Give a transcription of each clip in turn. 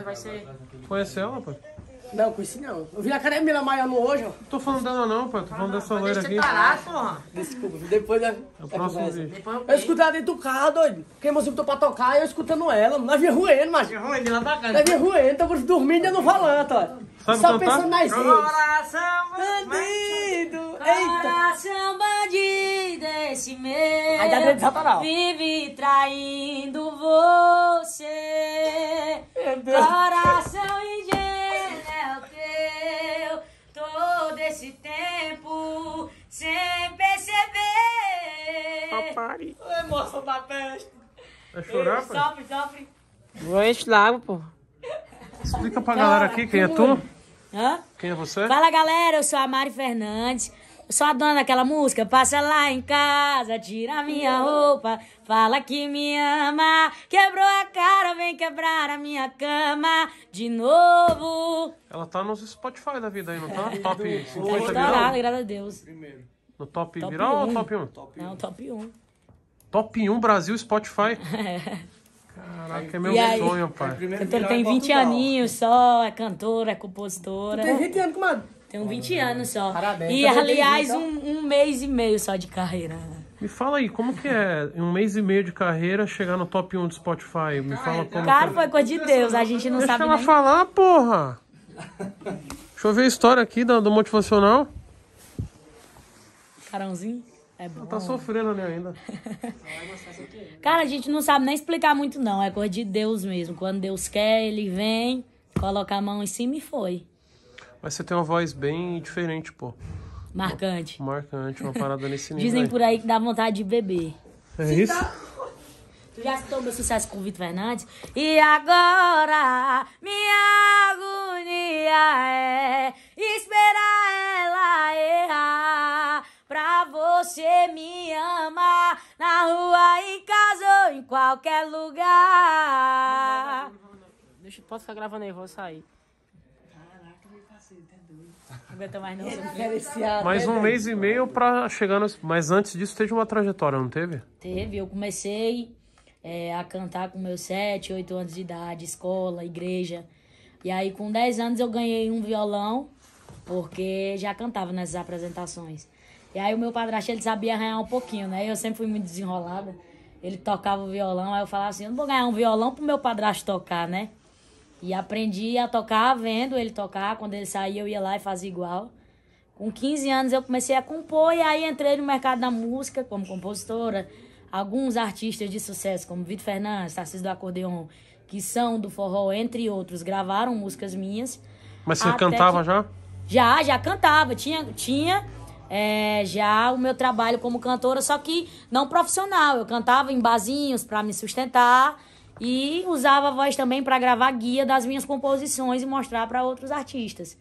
Hoje vai ser. Conhece ela, pai? Não, conheci não. Eu vi na academia Maiano hoje, ó. Não tô falando dela não, pai. Tô falando dessa loira aqui. você parar, porra. Desculpa, depois da. É o próximo vídeo. Depois eu Eu escutei ela dentro do carro, doido. Porque música botou pra tocar eu escutando ela. Nós vinha ruendo, macho. ruim de lá pra cá. Nós vinha ruendo, tava dormindo e no volante, ó. Sabe Só cantar? pensando nas vezes. Coração Bandido! Eita! Coração bandido, esse meu Aí dá grande vive traindo você. Coração ingênuo é o teu, todo esse tempo sem perceber. Pare. Emoção da peste. Vai chorar, pai? Sofre, sofre. Vou encher d'água, porra. Explica pra galera aqui quem é tu. Hã? Quem é você? Fala galera, eu sou a Mari Fernandes. Sou a dona daquela música. Passa lá em casa, tira minha roupa. Fala que me ama. Quebrou a cara, vem quebrar a minha cama de novo. Ela tá nos Spotify da vida aí, não tá? Top 50 Estourada, viral? graças a Deus. No top, Top viral ou um. top 1? Não, top 1. Top 1 Brasil Spotify. Caraca, é meu E aí? sonho, pai. Cantora tem 20 aninhos só, é cantora, é compositora. Tem 20 anos, comadre. Tem uns 20 anos só. Parabéns. E Tá aliás, bem, um, um mês e meio só de carreira. Me fala aí, como que é em um mês e meio de carreira chegar no top 1 do Spotify? Me fala como Cara, que é. foi coisa de Deus, a gente não Deixa sabe ela nem. falar, porra! Deixa eu ver a história aqui do, do motivacional. Carãozinho, é bom. Tá sofrendo ali ainda. Cara, a gente não sabe nem explicar muito, não. É coisa de Deus mesmo. Quando Deus quer, ele vem, coloca a mão em cima e foi. Mas você tem uma voz bem diferente, pô. Marcante. Marcante, uma parada nesse nível. Dizem aí. por aí que dá vontade de beber. É isso? Tu já citou meu sucesso com o Vitor Fernandes? E agora, minha agonia é esperar ela errar. Pra você me amar, na rua, em casa ou em qualquer lugar. Deixa, pode ficar gravando aí, vou sair. Aguenta mais um mês e meio pra chegar nos... Mas antes disso teve uma trajetória, não teve? Teve, eu comecei é, a cantar com meus 7, 8 anos de idade, escola, igreja. E aí, com 10 anos, eu ganhei um violão, porque já cantava nessas apresentações. E aí, o meu padrasto, ele sabia arranhar um pouquinho, né? Eu sempre fui muito desenrolada. Ele tocava o violão, aí eu falava assim: eu não vou ganhar um violão pro meu padrasto tocar, né? E aprendi a tocar vendo ele tocar. Quando ele saía, eu ia lá e fazia igual. Com 15 anos eu comecei a compor e aí entrei no mercado da música como compositora. Alguns artistas de sucesso, como Vitor Fernandes, Tarcísio do Acordeon, que são do forró, entre outros, gravaram músicas minhas. Mas você cantava que- já? Já, já cantava. Tinha, tinha é, já o meu trabalho como cantora, só que não profissional. Eu cantava em barzinhos para me sustentar e usava a voz também para gravar guia das minhas composições e mostrar para outros artistas.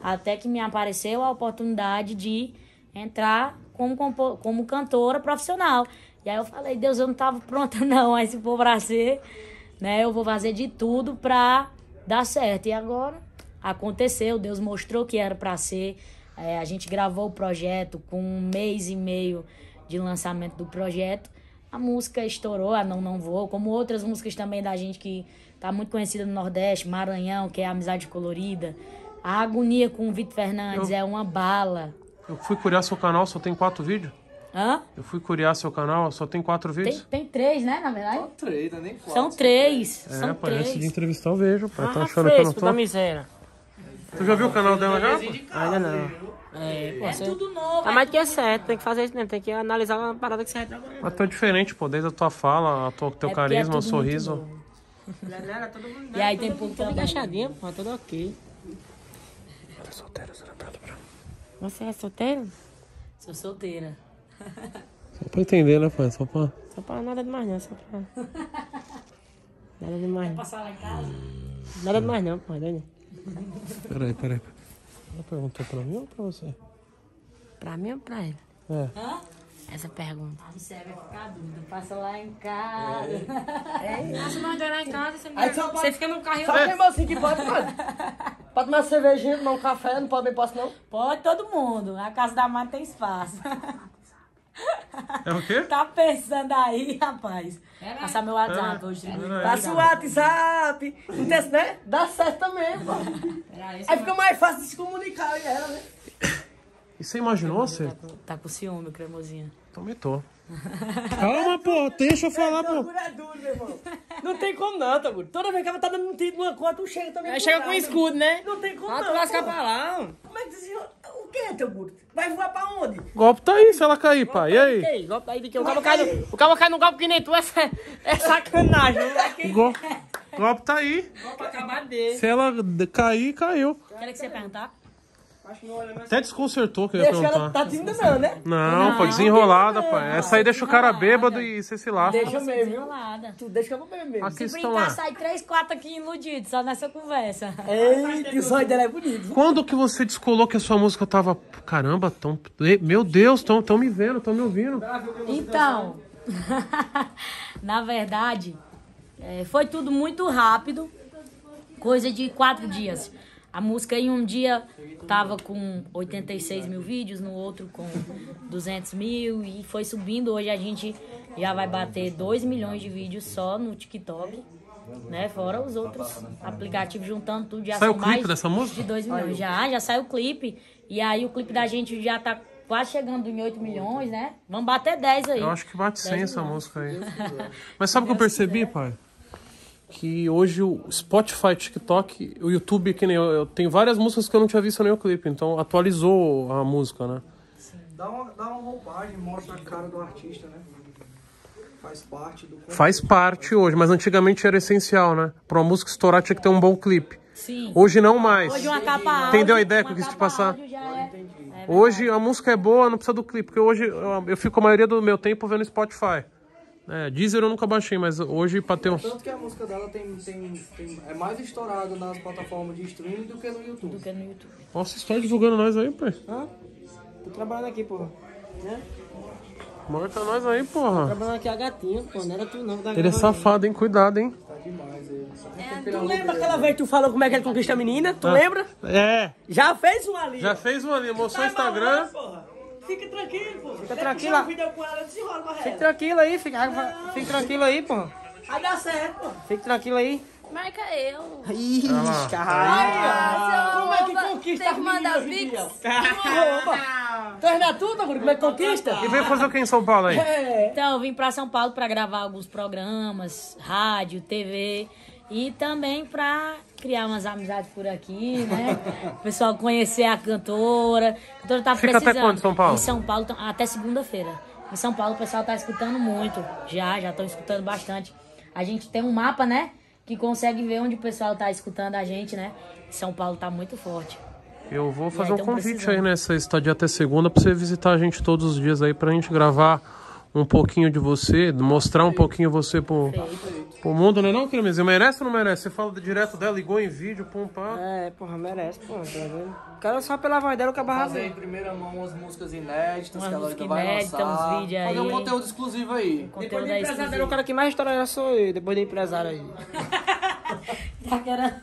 Até que me apareceu a oportunidade de entrar como, como cantora profissional. E aí eu falei, Deus, eu não estava pronta não, mas se for para ser, né, eu vou fazer de tudo para dar certo. E agora aconteceu, Deus mostrou que era para ser. É, a gente gravou o projeto com um mês e meio de lançamento do projeto. A música estourou, a Não Não Vou, como outras músicas também da gente que tá muito conhecida no Nordeste, Maranhão, que é a Amizade Colorida. A Agonia com o Vitor Fernandes Eu- é uma bala. Eu fui curiar seu canal, só tem quatro vídeos? Hã? Eu fui curiar seu canal, só tem quatro Tem, vídeos? tem três, né, na verdade? Três, não é nem quatro. São três. É, são pai, antes de três. entrevistar eu vejo, pai. Tá Ah, achando que eu não fresco da tô? miséria. Tu já viu o canal dela já? Ainda não. É, pô, É você... tudo novo. Tá é mais do que é certo, tem que fazer isso mesmo, tem que analisar uma parada que você trabalhar. Mas tu é diferente, pô, desde a tua fala, a tua, teu É é carisma, o sorriso. novo. Galera, todo mundo. E aí tem pouco Tudo também. encaixadinho, pô, tudo ok. Tá solteiro, você não pergunta pra. Você é solteiro? Sou solteira. Só pra entender, né, pai? Só pra... Só pra nada demais não, só pra. Nada demais não. Passar lá em casa? Nada demais não, pô, doido. Peraí, peraí. Ela perguntou pra mim ou pra você? Pra mim ou pra ele? É. Hã? Essa pergunta. A você vai ficar dúvida. Passa lá em casa. Se nós dois lá em casa, você, Aí só pode- fica no carro e Só tem assim que pode, mano. Pode tomar cervejinha, tomar um café, não pode bem posso não. Pode todo mundo. A casa da mãe tem espaço. É o quê? Tá pensando aí, rapaz. Passar meu WhatsApp hoje. Aí. Passa o WhatsApp. Não tem, né? Dá certo também, pô. Aí fica mais fácil de se comunicar e ela, né? E você imaginou, você? Tá com ciúme, cremosinha. Também tô. Calma, pô. Deixa eu falar, pô. É duro, meu irmão. Não tem como não, Toguro. Toda vez que ela tá dando um tiro numa conta, tu chega também. Aí chega com escudo, né? Não tem como Ah, não. tu lasca pô. pra lá. ó. Como é que você... O que, Toguro? Vai voar pra onde? Golpe tá aí, se ela cair, pai. E aí? Ei, golpe aí de que o cabo cai no, o cabo cai no golpe que nem tu é, sa- é sacanagem. Golpe tá aí. Golpe acabar dele. Se ela cair, caiu. Quer que você perguntar? Até desconcertou que eu ia Deixa ela... perguntar. Tá tímida não, né? Não, pô, desenrolada, pai. Essa aí deixa o cara bêbado e você se lasca. Deixa mesmo, viu? Desenrolada. Tu deixa que eu vou beber mesmo. A Se questão brincar, é, sai três, quatro aqui iludidos, só nessa conversa. Eita, o sonho dela é bonito. quando que você descolou que a sua música tava... Caramba, tão... Meu Deus, tão, tão me vendo, tão me ouvindo. Então, na verdade, é, foi tudo muito rápido, coisa de quatro dias. A música em um dia tava com 86 mil vídeos, no outro com 200 mil e foi subindo. Hoje a gente já vai bater 2 milhões de vídeos só no TikTok, né? Fora os outros aplicativos juntando tudo. Já Saiu são o clipe mais dessa música? De 2 milhões. Já, já saiu o clipe. E aí o clipe da gente já tá quase chegando em 8 milhões, né? Vamos bater 10 aí. Eu acho que bate 100 10 essa música aí. Mas sabe o que eu percebi, pai? Que hoje o Spotify, TikTok, o YouTube, que nem eu, eu tenho várias músicas que eu não tinha visto nem o clipe, então atualizou a música, né? Dá uma, dá uma roupagem, mostra a cara do artista, né? Faz parte do. Faz parte hoje, mas antigamente era essencial, né? Pra uma música estourar tinha que ter um bom clipe. Sim. Hoje não mais. Hoje uma capa áudio, Entendeu a ideia que eu quis te passar? é- é Hoje a música é boa, não precisa do clipe, porque hoje eu, eu fico a maioria do meu tempo vendo Spotify. É, Deezer eu nunca baixei, mas hoje pra ter um... Tanto que a música dela tem, tem, tem- é mais estourada nas plataformas de streaming do que no YouTube. do que no YouTube. Nossa, vocês estão divulgando nós aí, pai. Hã? Tô trabalhando aqui, porra. Marca nós aí, porra. Trabalhando aqui a gatinha, pô. Não era tu não. Tá Ele é safado, hein? Cuidado, hein? Tá demais ele. Tem Tu lembra aquela vez que tu falou como é que ele conquista a menina? Tu lembra? É. Já fez um ali. Já fez uma ali, mostrou o Tá Instagram. amarrado, porra. Fica tranquilo, pô. Fica tranquila. um vídeo com ela, desenrola uma Fique reta. tranquilo aí, fica, fique tranquilo aí, pô. Vai dar certo, pô. Fique tranquilo aí. Marca eu. Ih, lá. caralho. Como é que conquista Tem que mandar? Opa. Tu é tudo, agora? Como é que conquista? E veio fazer o que em São Paulo aí? É. Então, eu vim pra São Paulo pra gravar alguns programas, rádio, TV e também pra criar umas amizades por aqui, né? O pessoal conhecer a cantora. A cantora tá Fica até precisando. quando, São Paulo? Em São Paulo, então, até segunda-feira. Em São Paulo o pessoal tá escutando muito. Já, já estão escutando bastante. A gente tem um mapa, né? Que consegue ver onde o pessoal tá escutando a gente, né? São Paulo tá muito forte. Eu vou fazer aí, um convite precisando. aí nessa estadia até segunda pra você visitar a gente todos os dias aí pra gente gravar um pouquinho de você, mostrar um pouquinho você pro, pro mundo, né não, Cremezinho? Merece ou não merece? Você fala direto dela, ligou em vídeo, pum, pá. É, porra, merece, porra. Tá vendo? O cara só pela voz dela acaba Fazer em primeira mão umas músicas inéditas Umas que ela músicas ainda vai inéditas, lançar. uns vídeos Fazer um aí. conteúdo exclusivo aí. Conteúdo Depois do da empresário dela, o cara que mais estoura sou eu, depois do empresário aí. Tá querendo-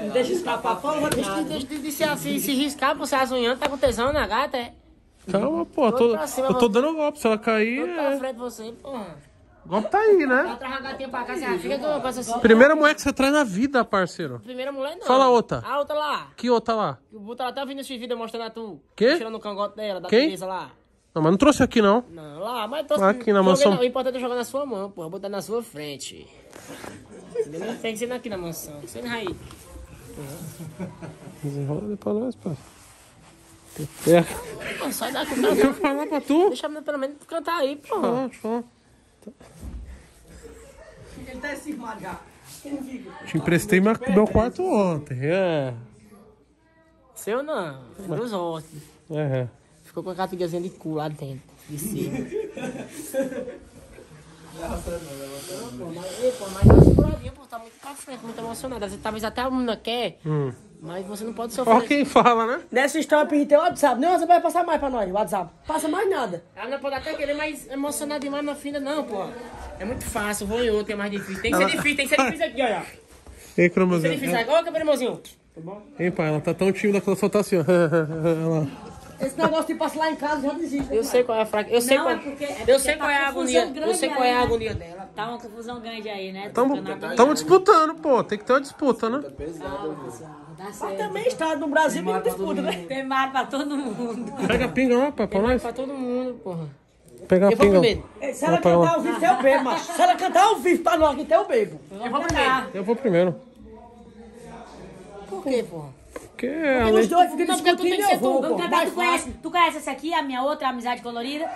Não deixa escapar de Deixa, deixa de se, assim, se riscar por ser azunhando, tá com tesão na gata, é? Calma, pô, Tô tô, pra cima, eu tô dando golpe, se ela cair, Tô pra é... frente de você, porra. golpe tá aí, Ela né? traz a gatinha pra cá, você fica com essa assim. Primeira mulher que você traz na vida, parceiro. Primeira mulher não. Fala outra. A outra lá. Que outra lá? Que o Buta ela tá vindo esse vídeo mostrando a tu. Quê? Tirando o cangote dela, da Quem? Teresa lá. Não, mas não trouxe aqui, não. Não, lá, mas trouxe. Aqui na mansão. O importante é jogar na sua mão, porra. Botar na sua frente. Não tem que ser aqui na mansão. Você não aí. Desenrola pra nós, pai. É, Pô, sai daqui, deixa eu falar pra tu. Deixa menina pelo menos cantar aí, porra. Fala, fala. Ele tá cismado já. Ele fica. Te emprestei meu, meu quarto ontem. É. Seu não. Dos hóspedes. É. Ficou com a catigazinha de cu lá dentro. De cima. Pô, mas, ei, pô, mas dá uma seguradinha, pô, tá muito pra frente, muito emocionada. Você, talvez até a menina quer, mas você não pode Ó sofrer. quem fala, né? Nessa história tem o WhatsApp. Não, você vai passar mais pra nós, WhatsApp. Passa mais nada. Ela não pode até querer mais emocionar demais na filha, não, pô. É muito fácil, vou em outro, é mais difícil. Tem que ser difícil, tem que ser difícil aqui, olha. Tem Ei, que ser cromozinho. difícil aqui. Ó, cabelo irmãozinho. Hein, pai, ela tá tão tímida que ela só tá assim, ó. Esse negócio de passar lá em casa já desiste. né? Eu sei qual é a fraqueza. Eu sei Não, qual, é porque- é eu sei tá qual é a agonia. Eu sei qual é a né? agonia dela. Tá uma confusão grande aí, né? Agonia. tamo disputando, pô. Tem que ter uma disputa, né? Dá Mas certo. também está no Brasil não disputa, né? Tem mar pra todo mundo. Pega a pinga lá, pai, pra nós. Pra todo mundo, porra. Pegar a Eu vou pinga. primeiro. Ei, Se ela cantar ao vivo, eu bebo, macho. Se ela cantar ao vivo pra nós aqui, eu bebo. Eu vou primeiro. Eu vou primeiro. Por quê, porra? Porque E além os dois ficam porque discutindo eu vou, tu. pô. Conhece, tu conhece essa aqui, a minha outra amizade colorida?